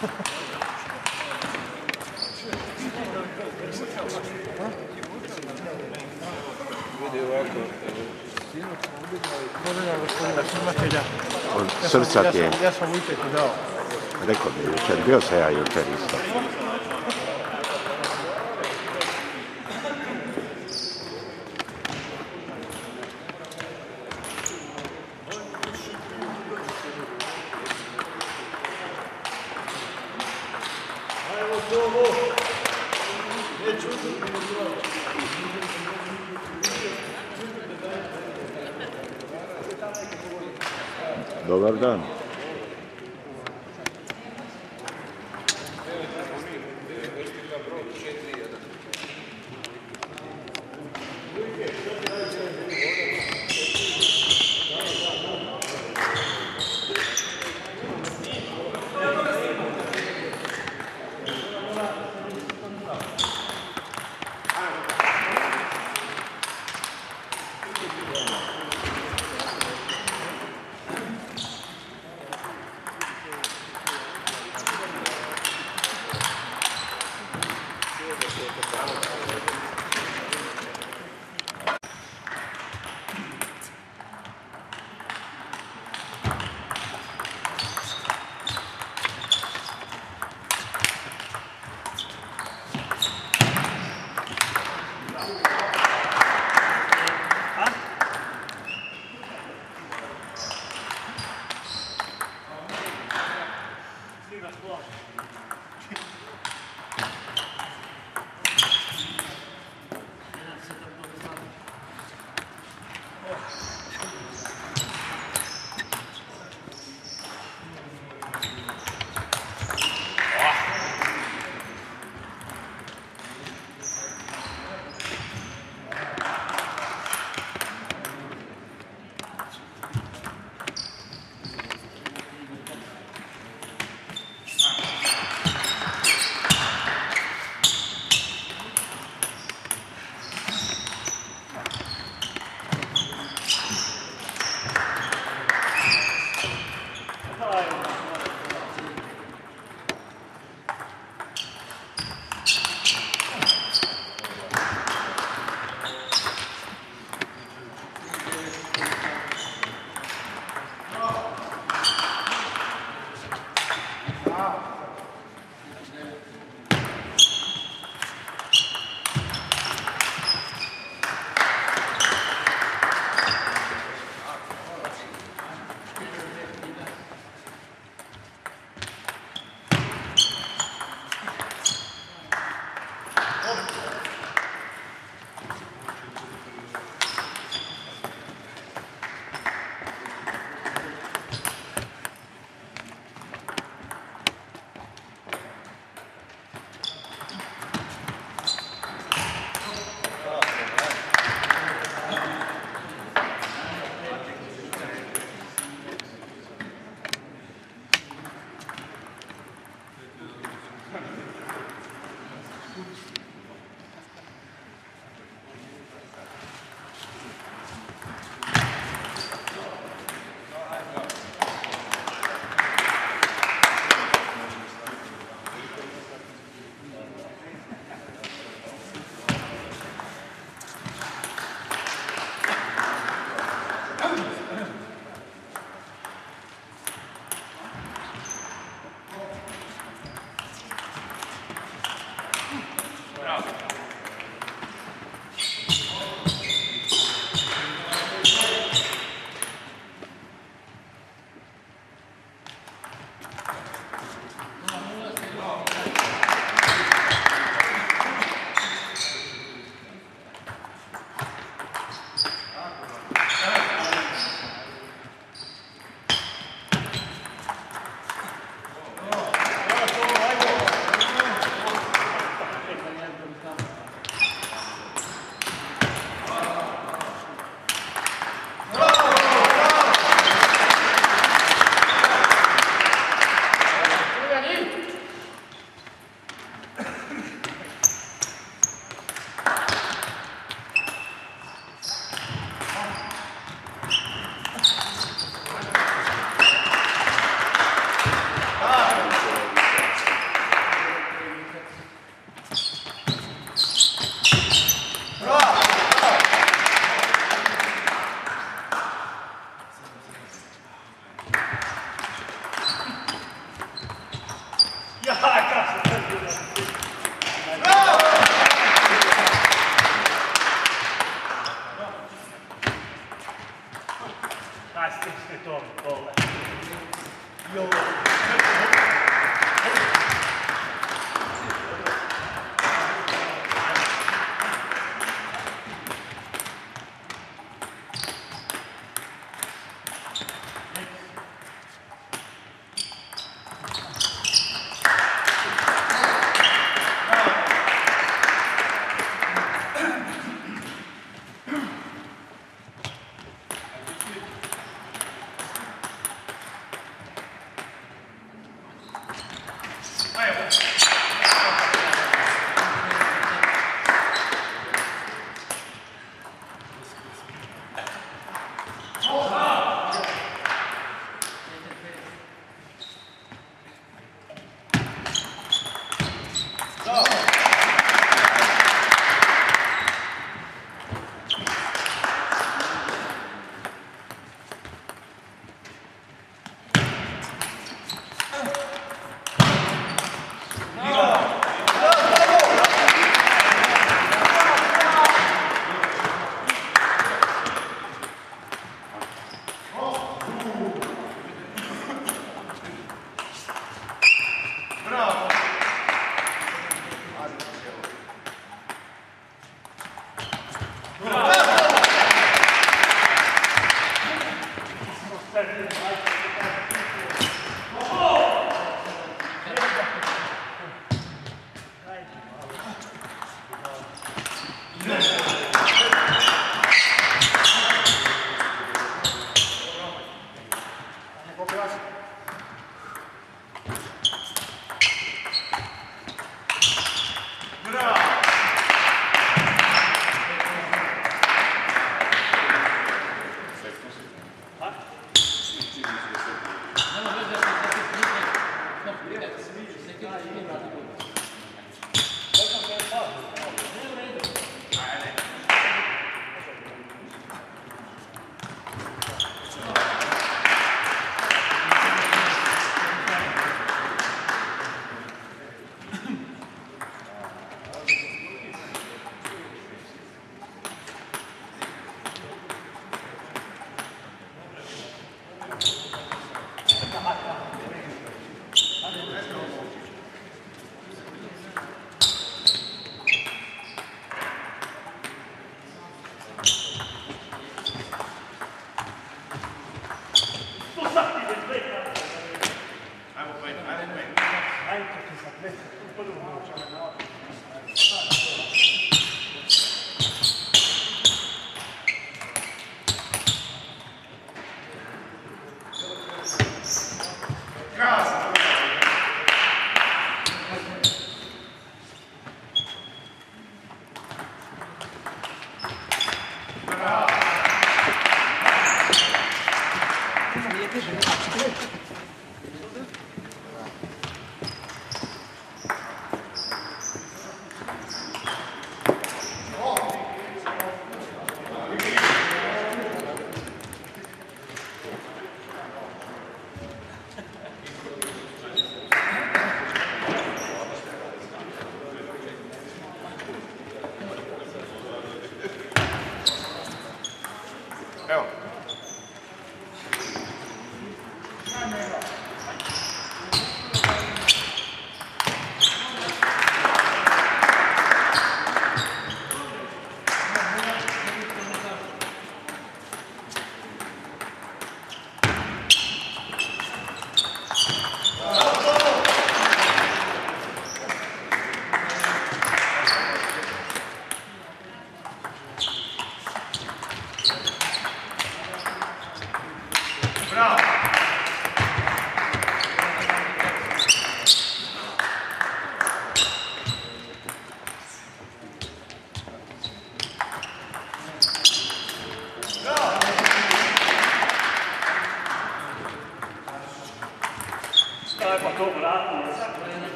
Od sam, srca ti je, sam, ja sam Vujteku dao. rekao je jučer, bio sam ja jučer isto.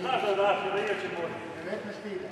Znaš da daš, da igraće bolje. 19 tira.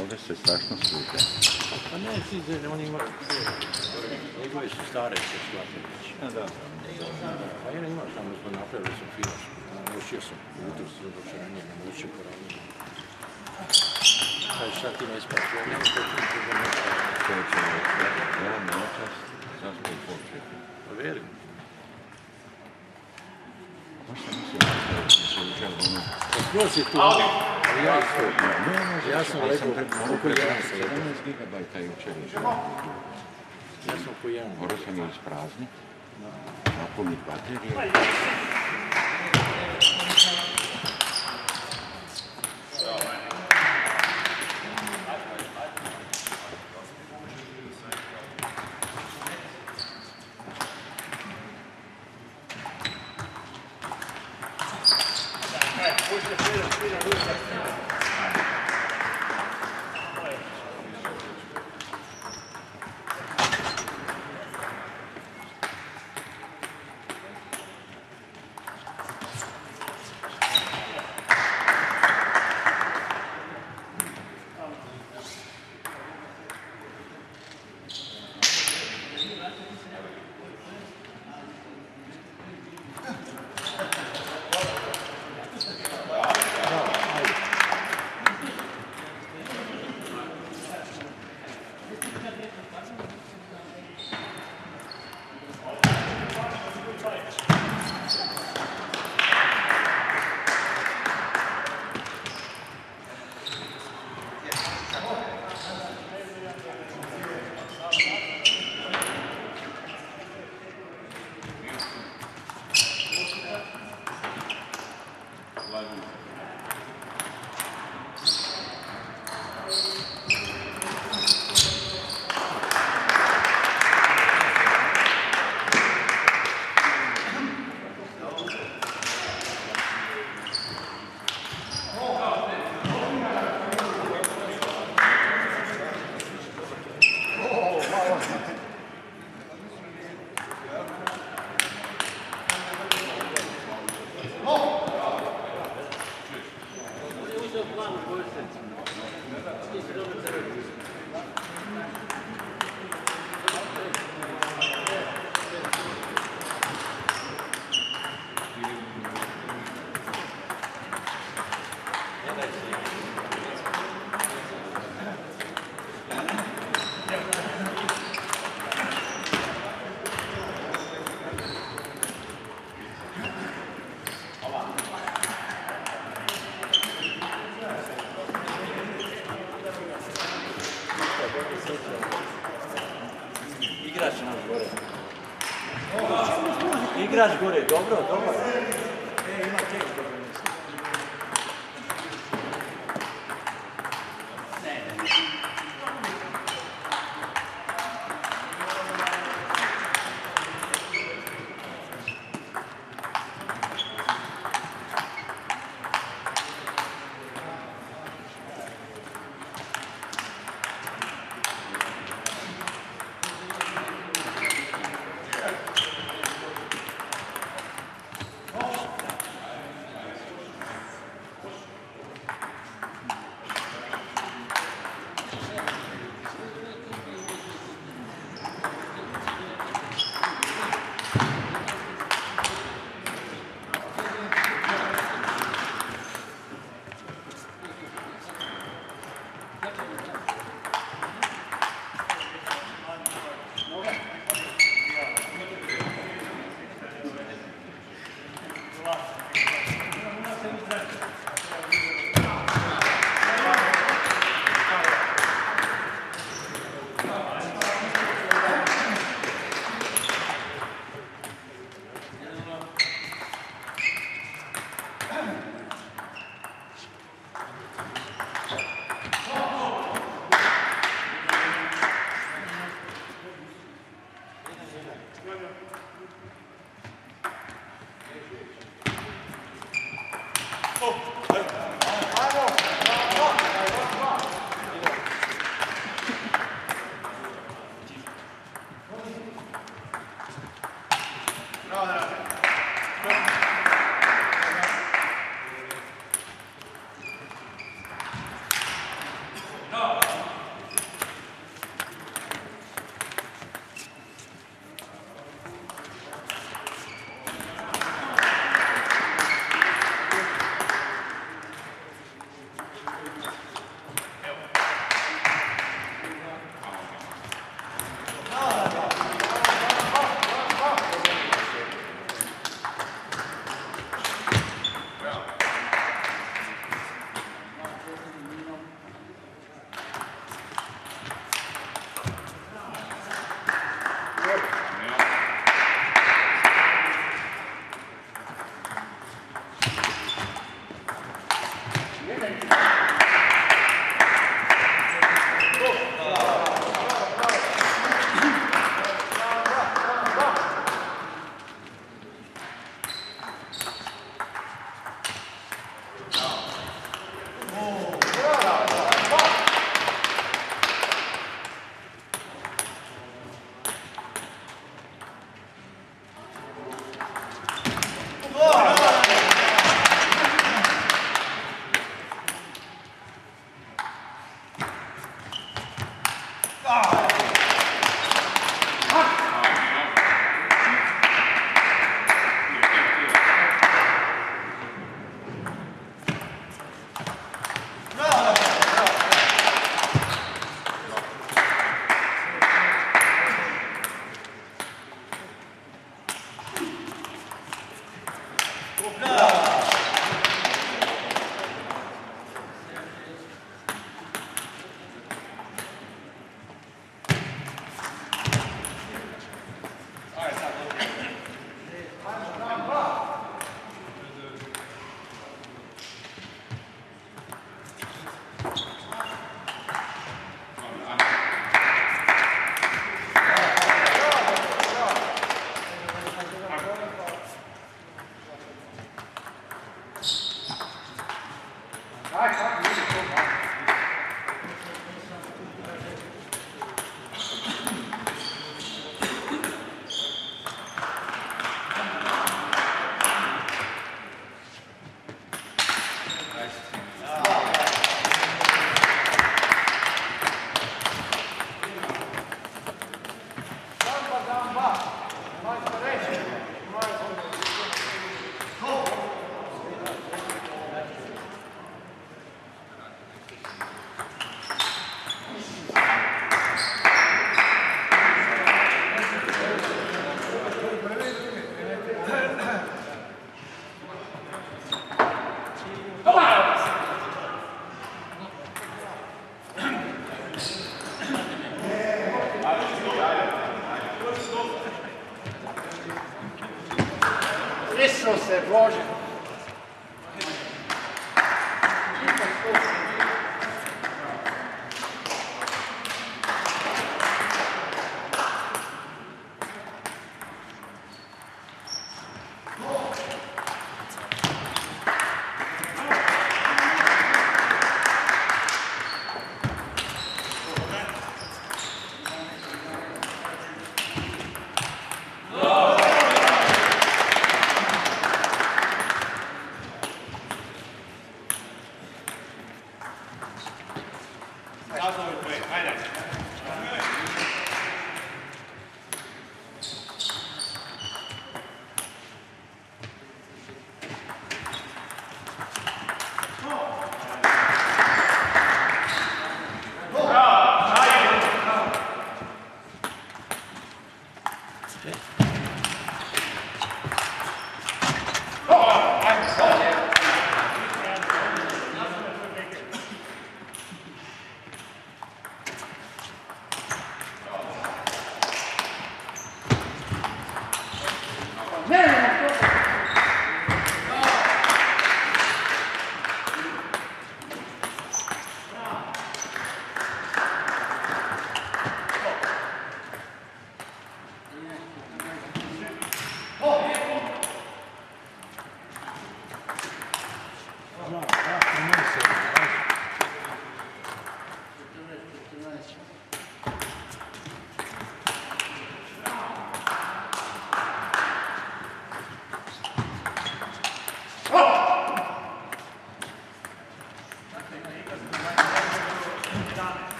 Ovdje se strašno slika. Pa ne, ti ze- oni imaju... Njegove su stare se već. Da. Pa ja imao tamo smo napravili sam filaš. Naučio sam jutro se doći ranije, naučio poravnije. Kaj šta ti ne ispaš? Ja ne to će ne To će, evo mi zašto je početi. Pa verim. Baš sam mislio da se učer ono... Pa skroz je tu. Ja Ja sam rekao, ja sam rekao. 17 gigabajta jučer išao. Ja sam po jedan. Morao sam je ispraznit, napunit baterije. Igrač gore, dobro, dobro.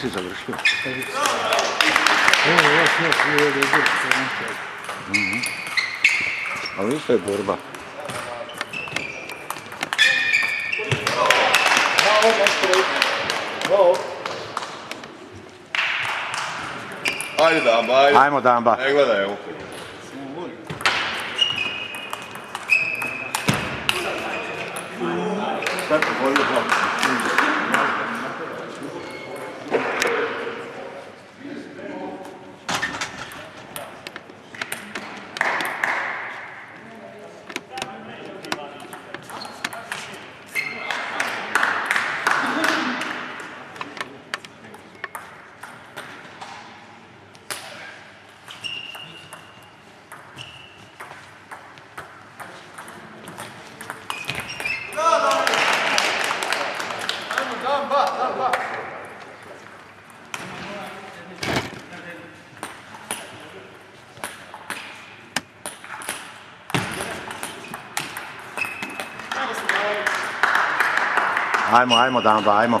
Si završio? Evo, još, još, još, još, još, Ali isto je borba. Ajde da, ajde. Ajmo Damba. Ne gledaj, evo. Kako bolje Ajmo, ajmo Damba, ajmo.